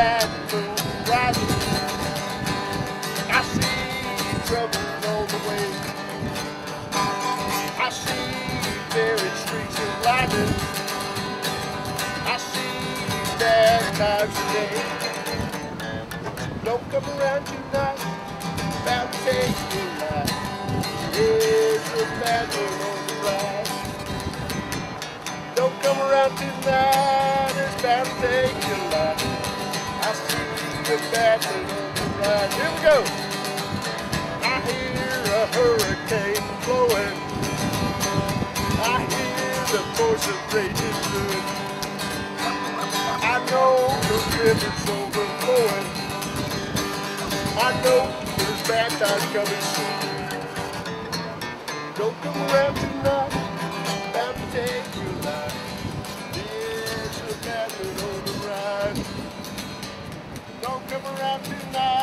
bad moon rising. I see trouble. I see bad times today. Don't come around tonight, about to take your life. There's a one on the rise. Don't come around tonight, it's about to take your life. I see the one on the rise. Here we go. I know the river's overflowing. I know there's bad times coming soon. Don't come around tonight. There's a on the. Don't come around tonight.